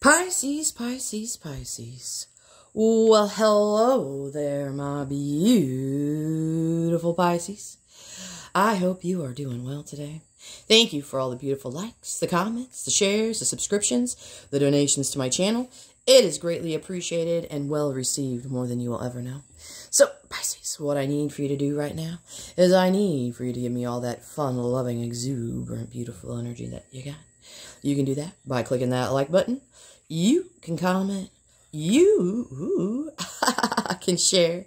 Pisces, Pisces, Pisces. Well, hello there, my beautiful Pisces. I hope you are doing well today. Thank you for all the beautiful likes, the comments, the shares, the subscriptions, the donations to my channel. It is greatly appreciated and well received more than you will ever know. So, Pisces, what I need for you to do right now is I need for you to give me all that fun, loving, exuberant, beautiful energy that you got. You can do that by clicking that like button you can comment. You can share.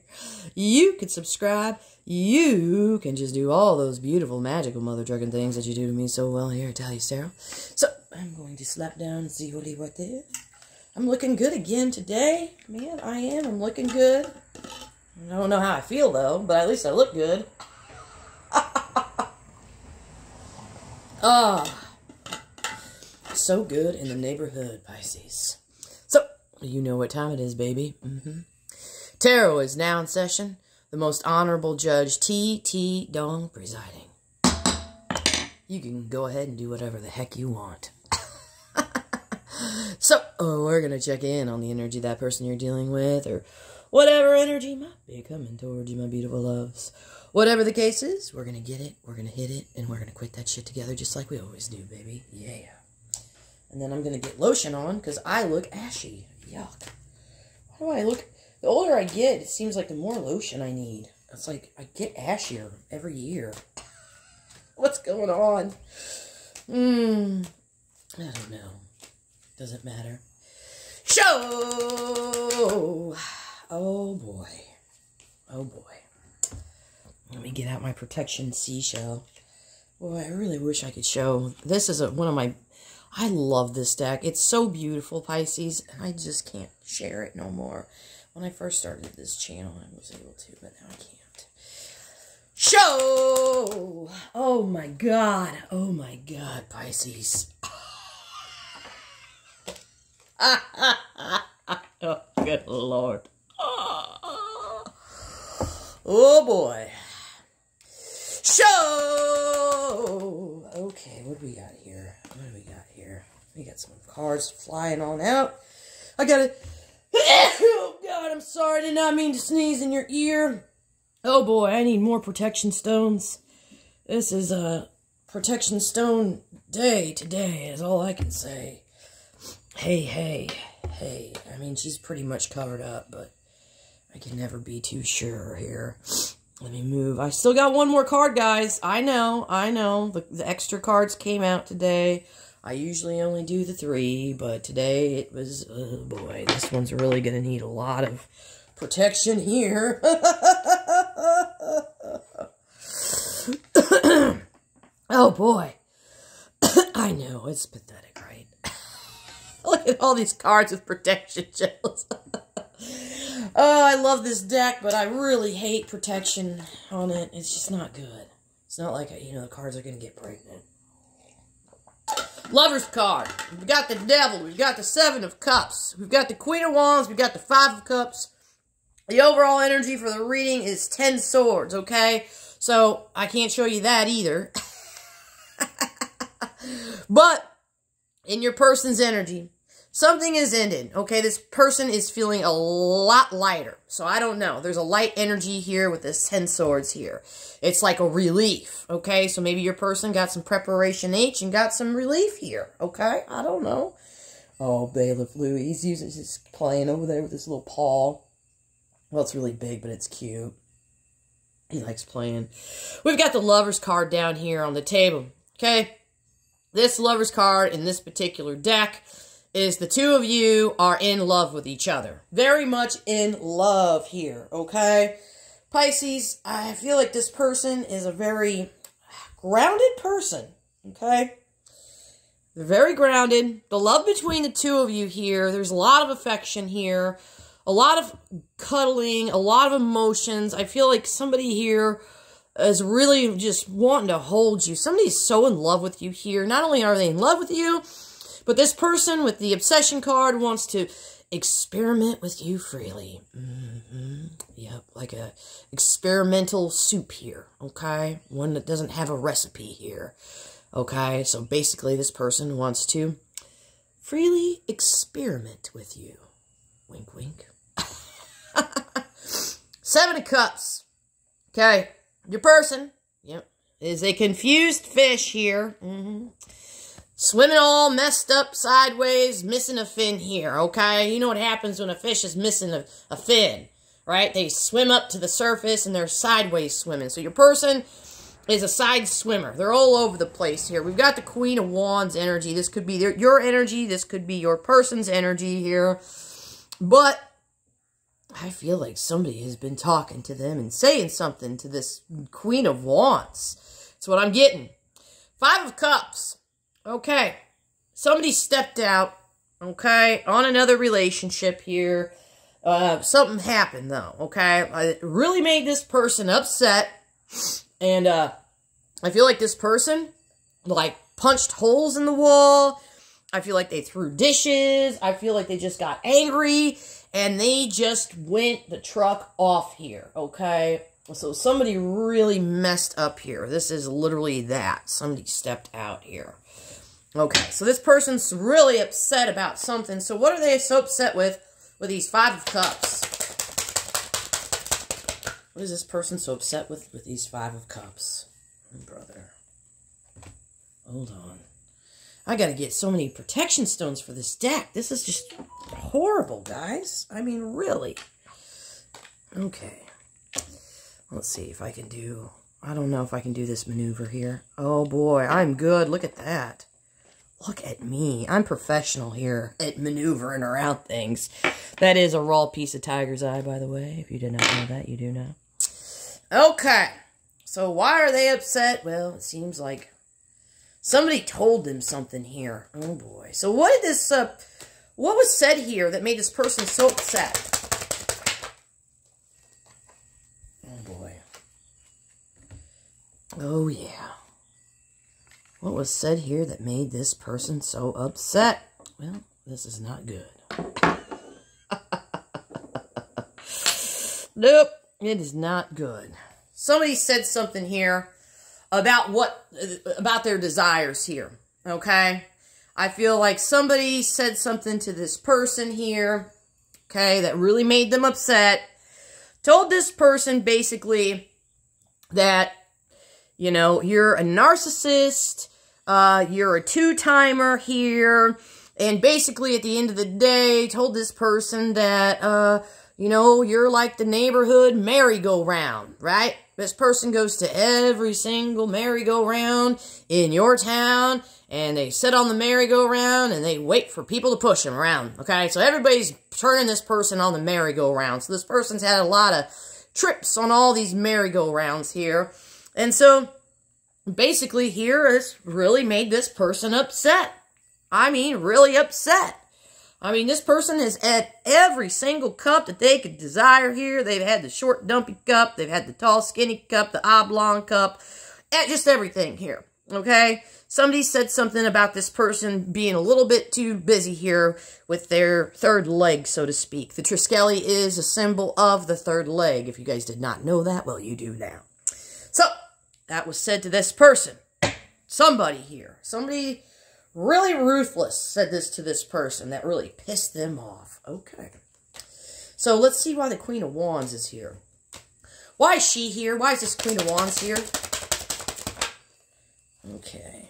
You can subscribe. You can just do all those beautiful, magical mother trucking things that you do to me so well here at Talia's Tarot. So, I'm going to slap down he what there. I'm looking good again today. Man, I am. I'm looking good. I don't know how I feel, though, but at least I look good. Ah so good in the neighborhood, Pisces. So, you know what time it is, baby. Mm-hmm. Tarot is now in session. The most honorable judge, T. T. Dong, presiding. You can go ahead and do whatever the heck you want. so, oh, we're going to check in on the energy that person you're dealing with, or whatever energy might be coming towards you, my beautiful loves. Whatever the case is, we're going to get it, we're going to hit it, and we're going to quit that shit together just like we always do, baby. Yeah. And then I'm going to get lotion on because I look ashy. Yuck. Why do I look... The older I get, it seems like the more lotion I need. It's like I get ashier every year. What's going on? Hmm. I don't know. Doesn't matter. Show! Oh, boy. Oh, boy. Let me get out my protection seashell. Boy, I really wish I could show. This is a, one of my I love this deck. It's so beautiful, Pisces, and I just can't share it no more. When I first started this channel, I was able to, but now I can't. Show! Oh my god. Oh my god, Pisces. oh, good lord. Oh boy. Show! Okay, what do we got here? What do we got here? We got some cards flying on out. I got it. Oh, God, I'm sorry. I did not mean to sneeze in your ear. Oh, boy, I need more protection stones. This is a protection stone day today, is all I can say. Hey, hey, hey. I mean, she's pretty much covered up, but I can never be too sure here. Let me move. I still got one more card, guys. I know, I know. The, the extra cards came out today. I usually only do the three, but today it was, oh boy, this one's really going to need a lot of protection here. oh boy. I know, it's pathetic, right? Look at all these cards with protection gels. Oh, I love this deck, but I really hate protection on it. It's just not good. It's not like, you know, the cards are going to get pregnant. Lover's card. We've got the Devil. We've got the Seven of Cups. We've got the Queen of Wands. We've got the Five of Cups. The overall energy for the reading is Ten Swords, okay? So, I can't show you that either. but, in your person's energy, Something is ended, okay? This person is feeling a lot lighter. So I don't know. There's a light energy here with this 10 swords here. It's like a relief, okay? So maybe your person got some preparation H and got some relief here, okay? I don't know. Oh, Bailiff Louis, he's using, playing over there with his little paw. Well, it's really big, but it's cute. He likes playing. We've got the lover's card down here on the table, okay? This lover's card in this particular deck is the two of you are in love with each other. Very much in love here, okay? Pisces, I feel like this person is a very grounded person, okay? They're very grounded. The love between the two of you here, there's a lot of affection here, a lot of cuddling, a lot of emotions. I feel like somebody here is really just wanting to hold you. Somebody's so in love with you here. Not only are they in love with you, but this person with the obsession card wants to experiment with you freely. Mm -hmm. Yep, like a experimental soup here, okay? One that doesn't have a recipe here, okay? So basically this person wants to freely experiment with you. Wink, wink. Seven of Cups. Okay, your person, yep, is a confused fish here. Mm -hmm. Swimming all messed up sideways, missing a fin here, okay? You know what happens when a fish is missing a, a fin, right? They swim up to the surface and they're sideways swimming. So your person is a side swimmer. They're all over the place here. We've got the Queen of Wands energy. This could be their, your energy. This could be your person's energy here. But I feel like somebody has been talking to them and saying something to this Queen of Wands. That's what I'm getting. Five of Cups. Okay. Somebody stepped out, okay, on another relationship here. Uh, something happened, though, okay? It really made this person upset. And, uh, I feel like this person, like, punched holes in the wall. I feel like they threw dishes. I feel like they just got angry. And they just went the truck off here, okay? So somebody really messed up here. This is literally that. Somebody stepped out here. Okay, so this person's really upset about something. So what are they so upset with, with these Five of Cups? What is this person so upset with, with these Five of Cups? Oh, brother. Hold on. I gotta get so many protection stones for this deck. This is just horrible, guys. I mean, really. Okay. Let's see if I can do... I don't know if I can do this maneuver here. Oh, boy. I'm good. Look at that. Look at me. I'm professional here at maneuvering around things. That is a raw piece of tiger's eye, by the way. If you did not know that, you do know. Okay. So why are they upset? Well, it seems like somebody told them something here. Oh, boy. So what did this, uh, what was said here that made this person so upset? Oh, boy. Oh, yeah. What was said here that made this person so upset? Well, this is not good. nope, it is not good. Somebody said something here about what, about their desires here, okay? I feel like somebody said something to this person here, okay, that really made them upset. Told this person basically that, you know, you're a narcissist, uh, you're a two-timer here. And basically, at the end of the day, told this person that, uh, you know, you're like the neighborhood merry-go-round, right? This person goes to every single merry-go-round in your town, and they sit on the merry-go-round, and they wait for people to push them around, okay? So everybody's turning this person on the merry-go-round. So this person's had a lot of trips on all these merry-go-rounds here. And so basically here has really made this person upset. I mean, really upset. I mean, this person has had every single cup that they could desire here. They've had the short, dumpy cup. They've had the tall, skinny cup, the oblong cup. Eh, just everything here, okay? Somebody said something about this person being a little bit too busy here with their third leg, so to speak. The Triskele is a symbol of the third leg. If you guys did not know that, well, you do now. So, that was said to this person. Somebody here. Somebody really ruthless said this to this person. That really pissed them off. Okay. So let's see why the Queen of Wands is here. Why is she here? Why is this Queen of Wands here? Okay.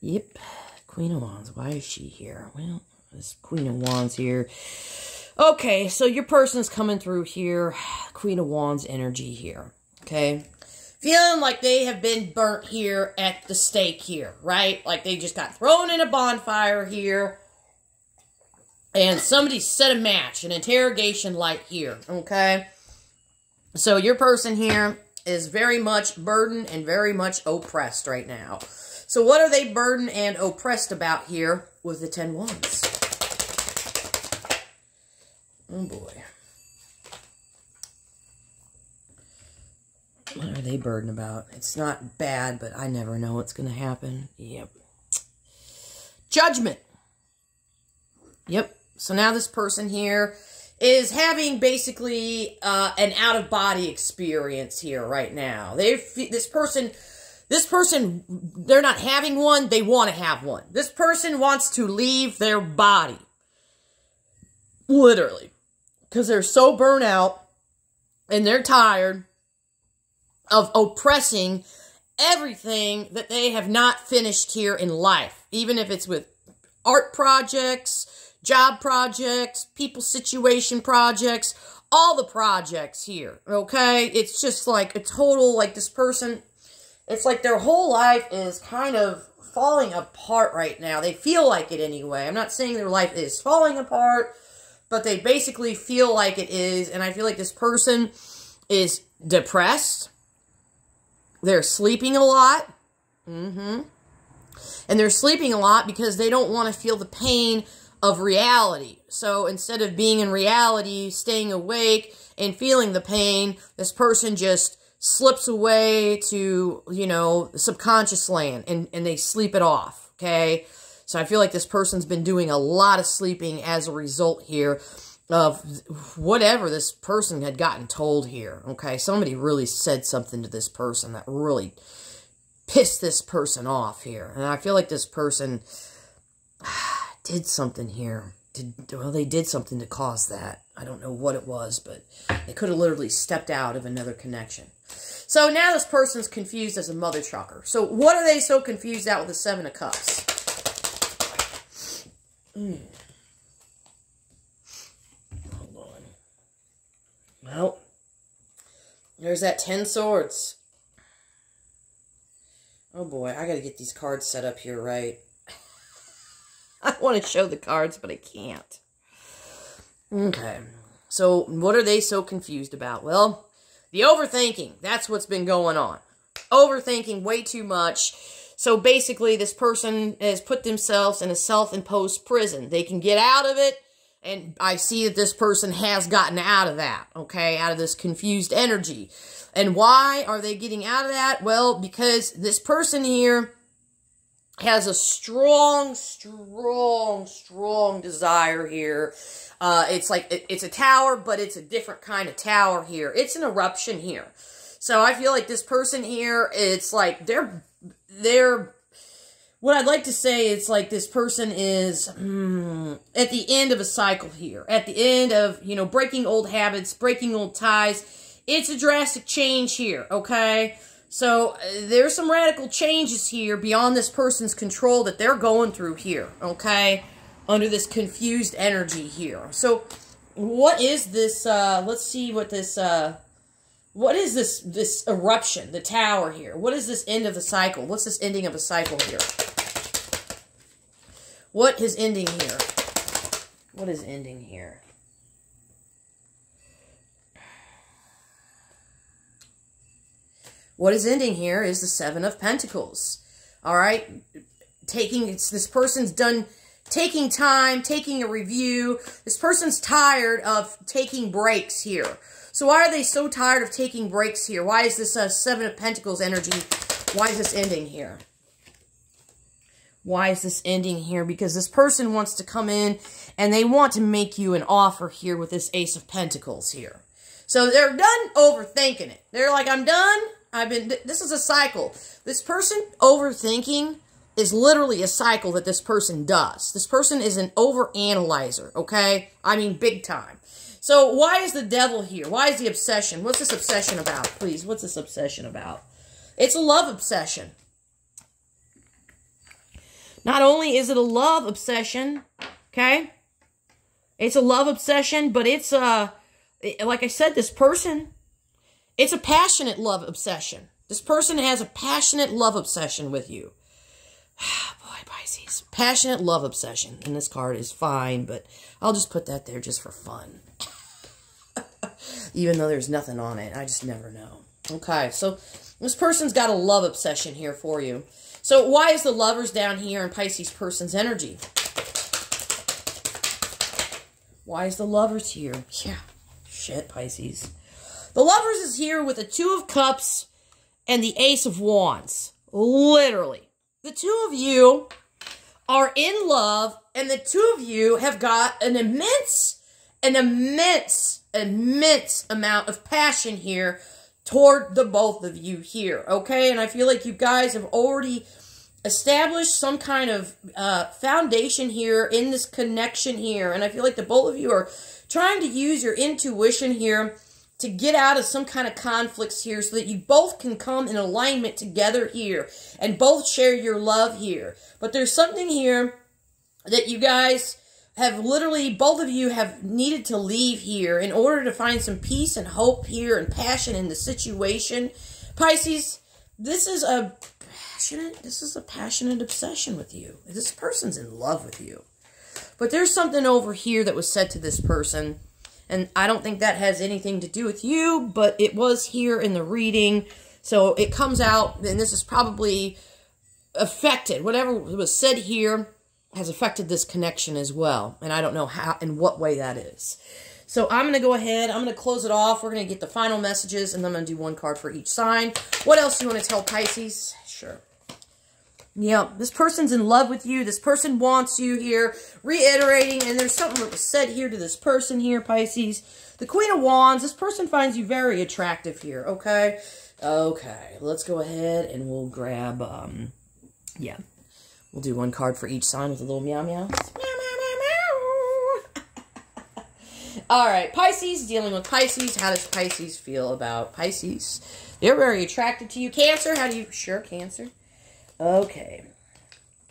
Yep. Queen of Wands. Why is she here? Well, this Queen of Wands here Okay, so your person's coming through here. Queen of Wands energy here. Okay. Feeling like they have been burnt here at the stake here, right? Like they just got thrown in a bonfire here. And somebody set a match, an interrogation light here, okay? So your person here is very much burdened and very much oppressed right now. So what are they burdened and oppressed about here with the Ten Wands? Oh boy. What are they burdened about? It's not bad, but I never know what's going to happen. Yep. Judgment. Yep. So now this person here is having basically uh, an out-of-body experience here right now. They This person This person, they're not having one, they want to have one. This person wants to leave their body. Literally. Because they're so burnt out and they're tired of oppressing everything that they have not finished here in life. Even if it's with art projects, job projects, people situation projects, all the projects here, okay? It's just like a total, like this person it's like their whole life is kind of falling apart right now. They feel like it anyway. I'm not saying their life is falling apart, but they basically feel like it is. And I feel like this person is depressed. They're sleeping a lot. Mm-hmm. And they're sleeping a lot because they don't want to feel the pain of reality. So instead of being in reality, staying awake and feeling the pain, this person just slips away to, you know, subconscious land and, and they sleep it off, okay? So I feel like this person's been doing a lot of sleeping as a result here of whatever this person had gotten told here, okay? Somebody really said something to this person that really pissed this person off here. And I feel like this person did something here. Did, well, they did something to cause that. I don't know what it was, but they could have literally stepped out of another connection. So now this person's confused as a mother trucker. So what are they so confused out with the Seven of Cups? Mm. Hold on. Well, there's that Ten Swords. Oh boy, I gotta get these cards set up here right. I want to show the cards, but I can't. Okay. So, what are they so confused about? Well, the overthinking, that's what's been going on. Overthinking way too much. So basically, this person has put themselves in a self-imposed prison. They can get out of it, and I see that this person has gotten out of that, okay, out of this confused energy. And why are they getting out of that? Well, because this person here has a strong, strong, strong desire here uh, it's like, it, it's a tower, but it's a different kind of tower here. It's an eruption here. So I feel like this person here, it's like, they're, they're, what I'd like to say, it's like this person is hmm, at the end of a cycle here. At the end of, you know, breaking old habits, breaking old ties. It's a drastic change here, okay? So uh, there's some radical changes here beyond this person's control that they're going through here, okay? under this confused energy here. So, what is this, uh, let's see what this, uh, what is this, this eruption, the tower here? What is this end of the cycle? What's this ending of a cycle here? What is ending here? What is ending here? What is ending here is the Seven of Pentacles. All right? Taking, it's this person's done taking time, taking a review. This person's tired of taking breaks here. So why are they so tired of taking breaks here? Why is this uh, Seven of Pentacles energy, why is this ending here? Why is this ending here? Because this person wants to come in and they want to make you an offer here with this Ace of Pentacles here. So they're done overthinking it. They're like, I'm done. I've been, this is a cycle. This person overthinking is literally a cycle that this person does. This person is an overanalyzer, okay? I mean, big time. So why is the devil here? Why is the obsession? What's this obsession about? Please, what's this obsession about? It's a love obsession. Not only is it a love obsession, okay? It's a love obsession, but it's, uh, like I said, this person, it's a passionate love obsession. This person has a passionate love obsession with you. Boy, Pisces. Passionate love obsession. And this card is fine, but I'll just put that there just for fun. Even though there's nothing on it. I just never know. Okay, so this person's got a love obsession here for you. So why is the lovers down here in Pisces person's energy? Why is the lovers here? Yeah, shit, Pisces. The lovers is here with the Two of Cups and the Ace of Wands. Literally. The two of you are in love, and the two of you have got an immense, an immense, immense amount of passion here toward the both of you here, okay? And I feel like you guys have already established some kind of uh, foundation here in this connection here. And I feel like the both of you are trying to use your intuition here to get out of some kind of conflicts here so that you both can come in alignment together here and both share your love here. But there's something here that you guys have literally, both of you have needed to leave here in order to find some peace and hope here and passion in the situation. Pisces, this is a passionate, this is a passionate obsession with you. This person's in love with you. But there's something over here that was said to this person, and I don't think that has anything to do with you, but it was here in the reading. So it comes out, and this is probably affected. Whatever was said here has affected this connection as well. And I don't know how in what way that is. So I'm going to go ahead. I'm going to close it off. We're going to get the final messages, and I'm going to do one card for each sign. What else do you want to tell Pisces? Sure. Yeah, this person's in love with you. This person wants you here. Reiterating, and there's something that was said here to this person here, Pisces. The Queen of Wands, this person finds you very attractive here, okay? Okay, let's go ahead and we'll grab, um, yeah, We'll do one card for each sign with a little meow meow. Meow, meow, meow, meow. All right, Pisces, dealing with Pisces. How does Pisces feel about Pisces? They're very attracted to you. Cancer, how do you... Sure, Cancer. Okay.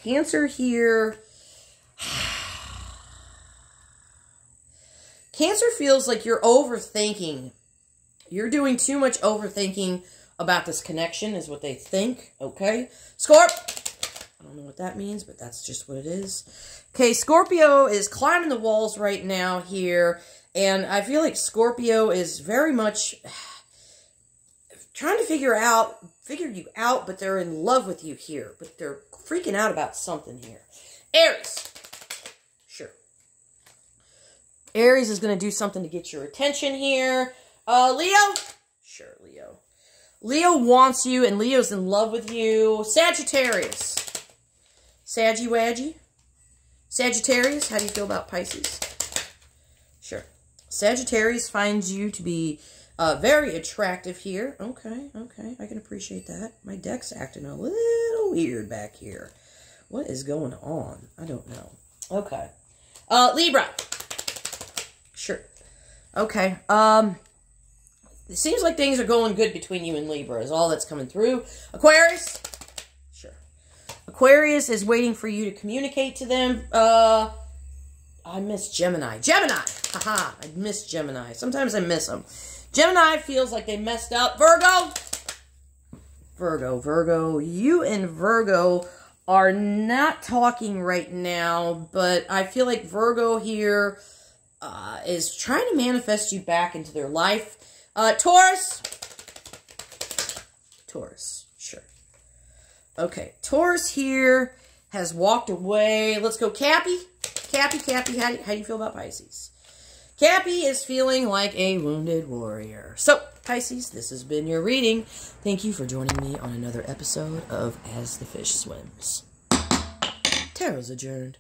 Cancer here... Cancer feels like you're overthinking. You're doing too much overthinking about this connection is what they think, okay? Scorp, I don't know what that means, but that's just what it is. Okay, Scorpio is climbing the walls right now here, and I feel like Scorpio is very much trying to figure out, figure you out, but they're in love with you here, but they're freaking out about something here. Aries. Sure. Aries is going to do something to get your attention here. Uh, Leo. Sure, Leo. Leo wants you, and Leo's in love with you. Sagittarius. Saggy Wadgy? Sagittarius, how do you feel about Pisces? Sure. Sagittarius finds you to be uh, very attractive here. Okay, okay, I can appreciate that. My deck's acting a little weird back here. What is going on? I don't know. Okay. Uh, Libra. Sure. Okay. Um, it seems like things are going good between you and Libra is all that's coming through. Aquarius. Sure. Aquarius is waiting for you to communicate to them. Uh, I miss Gemini. Gemini! Haha, I miss Gemini. Sometimes I miss them. Gemini feels like they messed up. Virgo! Virgo, Virgo. You and Virgo are not talking right now, but I feel like Virgo here uh, is trying to manifest you back into their life. Uh, Taurus. Taurus. Sure. Okay, Taurus here has walked away. Let's go Cappy. Cappy, Cappy, how do, how do you feel about Pisces? Cappy is feeling like a wounded warrior. So, Pisces, this has been your reading. Thank you for joining me on another episode of As the Fish Swims. Tarot's adjourned.